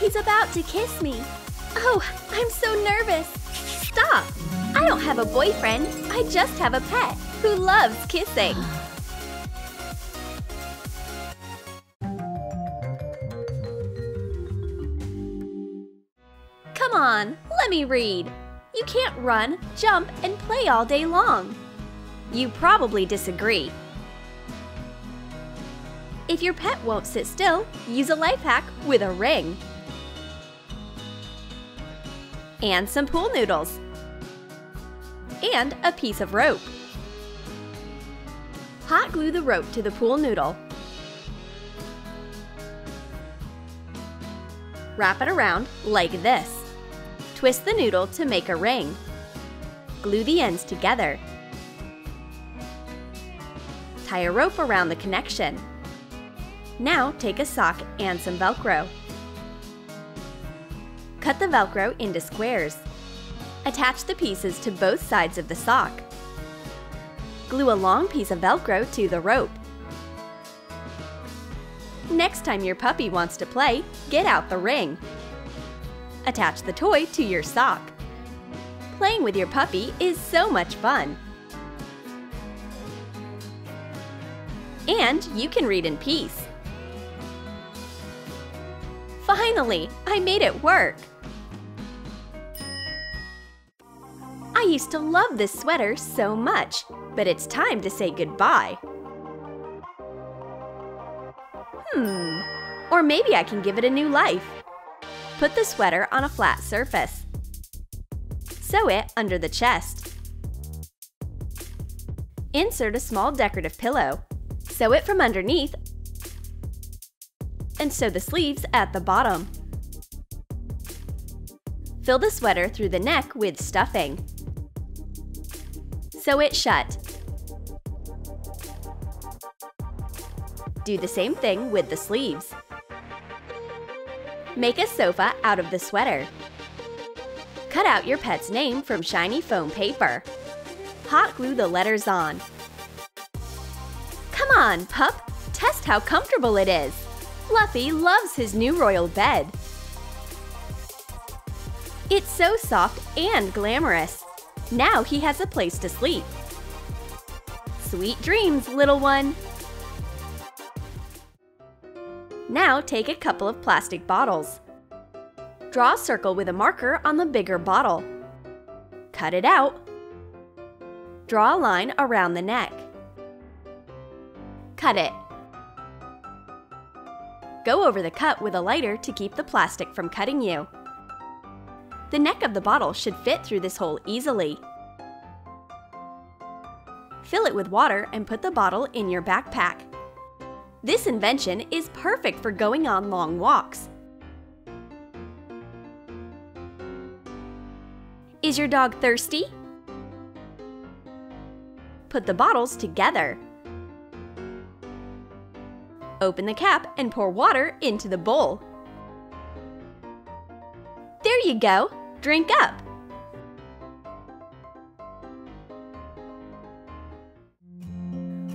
he's about to kiss me. Oh, I'm so nervous. Stop! I don't have a boyfriend, I just have a pet who loves kissing. Come on, let me read. You can't run, jump, and play all day long. You probably disagree. If your pet won't sit still, use a life hack with a ring. And some pool noodles. And a piece of rope. Hot glue the rope to the pool noodle. Wrap it around like this. Twist the noodle to make a ring. Glue the ends together. Tie a rope around the connection. Now take a sock and some Velcro. Cut the Velcro into squares. Attach the pieces to both sides of the sock. Glue a long piece of Velcro to the rope. Next time your puppy wants to play, get out the ring. Attach the toy to your sock. Playing with your puppy is so much fun. And you can read in peace. Finally, I made it work! I used to love this sweater so much, but it's time to say goodbye. Hmm, or maybe I can give it a new life. Put the sweater on a flat surface. Sew it under the chest. Insert a small decorative pillow. Sew it from underneath and sew the sleeves at the bottom. Fill the sweater through the neck with stuffing. Sew it shut. Do the same thing with the sleeves. Make a sofa out of the sweater. Cut out your pet's name from shiny foam paper. Hot glue the letters on. Come on, pup! Test how comfortable it is! Fluffy loves his new royal bed. It's so soft and glamorous. Now he has a place to sleep. Sweet dreams, little one! Now take a couple of plastic bottles. Draw a circle with a marker on the bigger bottle. Cut it out. Draw a line around the neck. Cut it. Go over the cut with a lighter to keep the plastic from cutting you. The neck of the bottle should fit through this hole easily. Fill it with water and put the bottle in your backpack. This invention is perfect for going on long walks. Is your dog thirsty? Put the bottles together. Open the cap and pour water into the bowl. There you go! Drink up!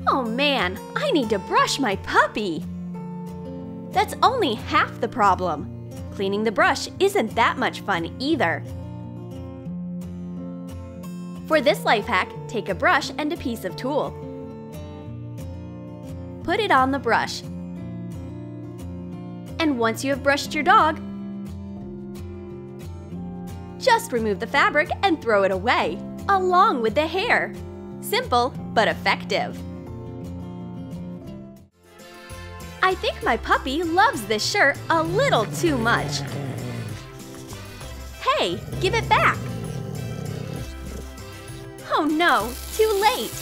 Oh man, I need to brush my puppy! That's only half the problem. Cleaning the brush isn't that much fun either. For this life hack, take a brush and a piece of tulle. Put it on the brush. And once you have brushed your dog, just remove the fabric and throw it away, along with the hair. Simple, but effective. I think my puppy loves this shirt a little too much. Hey, give it back! Oh no, too late!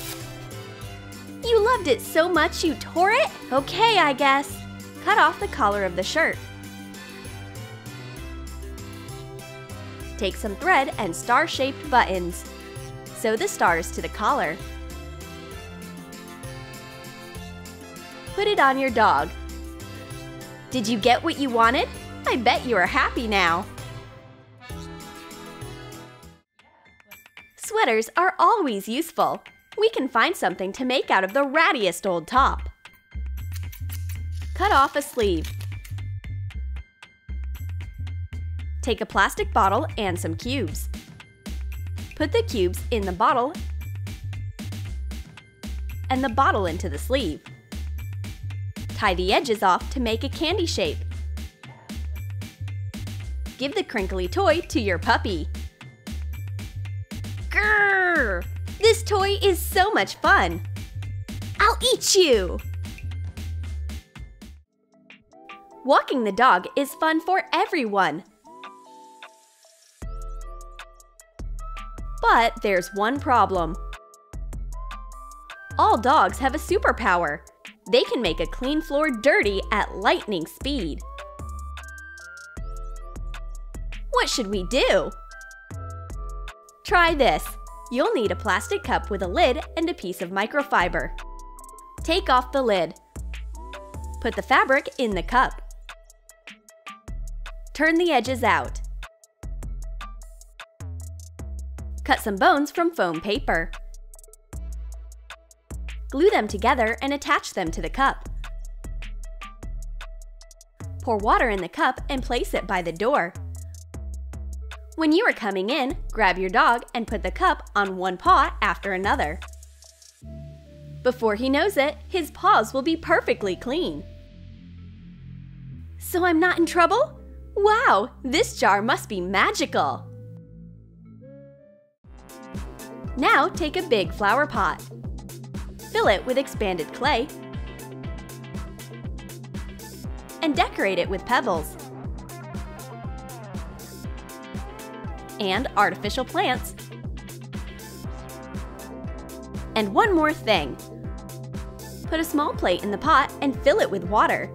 You loved it so much you tore it? Okay, I guess. Cut off the collar of the shirt. Take some thread and star-shaped buttons. Sew the stars to the collar. Put it on your dog. Did you get what you wanted? I bet you are happy now. Sweaters are always useful. We can find something to make out of the rattiest old top. Cut off a sleeve. Take a plastic bottle and some cubes. Put the cubes in the bottle and the bottle into the sleeve. Tie the edges off to make a candy shape. Give the crinkly toy to your puppy. Grrr! This toy is so much fun! I'll eat you! Walking the dog is fun for everyone. But there's one problem. All dogs have a superpower. They can make a clean floor dirty at lightning speed. What should we do? Try this. You'll need a plastic cup with a lid and a piece of microfiber. Take off the lid. Put the fabric in the cup. Turn the edges out. Cut some bones from foam paper. Glue them together and attach them to the cup. Pour water in the cup and place it by the door. When you are coming in, grab your dog and put the cup on one paw after another. Before he knows it, his paws will be perfectly clean. So I'm not in trouble? Wow, this jar must be magical! Now take a big flower pot. Fill it with expanded clay and decorate it with pebbles and artificial plants. And one more thing. Put a small plate in the pot and fill it with water.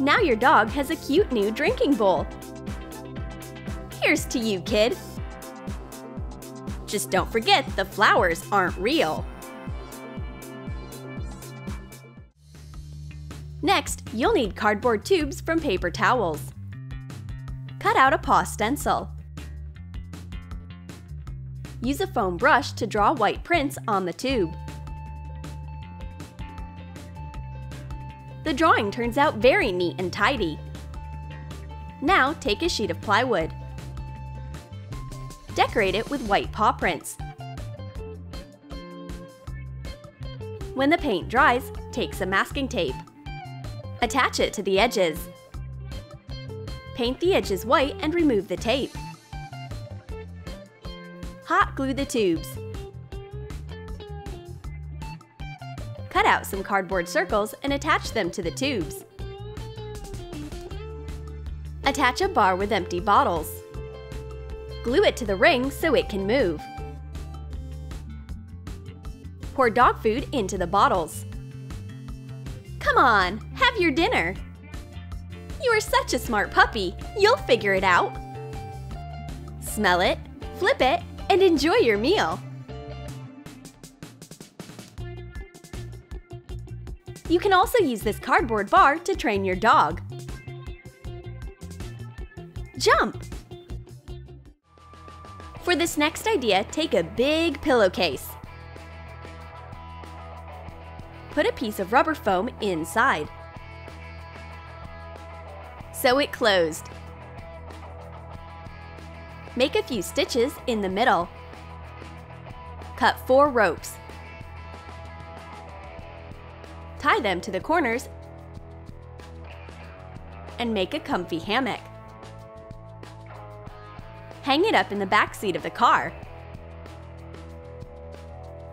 Now your dog has a cute new drinking bowl. To you, kid! Just don't forget the flowers aren't real. Next, you'll need cardboard tubes from paper towels. Cut out a paw stencil. Use a foam brush to draw white prints on the tube. The drawing turns out very neat and tidy. Now take a sheet of plywood. Decorate it with white paw prints. When the paint dries, take some masking tape. Attach it to the edges. Paint the edges white and remove the tape. Hot glue the tubes. Cut out some cardboard circles and attach them to the tubes. Attach a bar with empty bottles. Glue it to the ring so it can move. Pour dog food into the bottles. Come on, have your dinner. You are such a smart puppy, you'll figure it out. Smell it, flip it, and enjoy your meal. You can also use this cardboard bar to train your dog. Jump! For this next idea, take a big pillowcase. Put a piece of rubber foam inside. Sew it closed. Make a few stitches in the middle. Cut four ropes. Tie them to the corners and make a comfy hammock. Hang it up in the back seat of the car.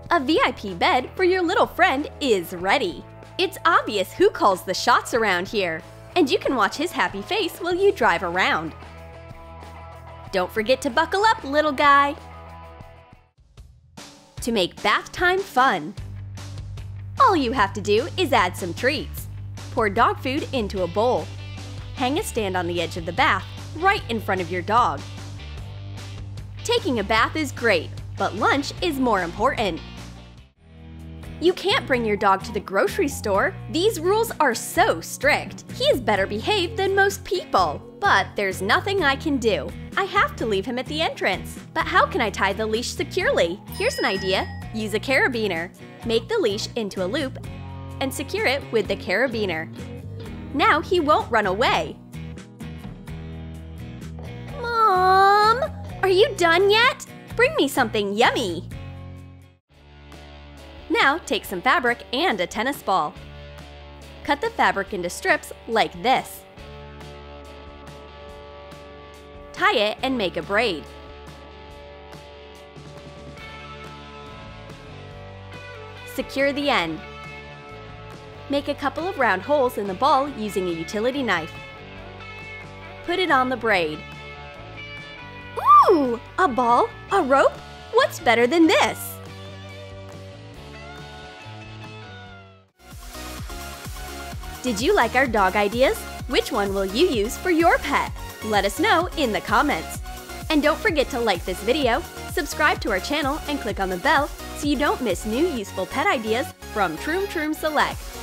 A VIP bed for your little friend is ready. It's obvious who calls the shots around here, and you can watch his happy face while you drive around. Don't forget to buckle up, little guy! To make bath time fun, all you have to do is add some treats. Pour dog food into a bowl. Hang a stand on the edge of the bath, right in front of your dog. Taking a bath is great, but lunch is more important. You can't bring your dog to the grocery store. These rules are so strict. He is better behaved than most people. But there's nothing I can do. I have to leave him at the entrance. But how can I tie the leash securely? Here's an idea. Use a carabiner. Make the leash into a loop and secure it with the carabiner. Now he won't run away. Mom! Are you done yet? Bring me something yummy! Now take some fabric and a tennis ball. Cut the fabric into strips like this. Tie it and make a braid. Secure the end. Make a couple of round holes in the ball using a utility knife. Put it on the braid. Ooh! A ball? A rope? What's better than this? Did you like our dog ideas? Which one will you use for your pet? Let us know in the comments. And don't forget to like this video, subscribe to our channel, and click on the bell so you don't miss new useful pet ideas from Troom Troom Select.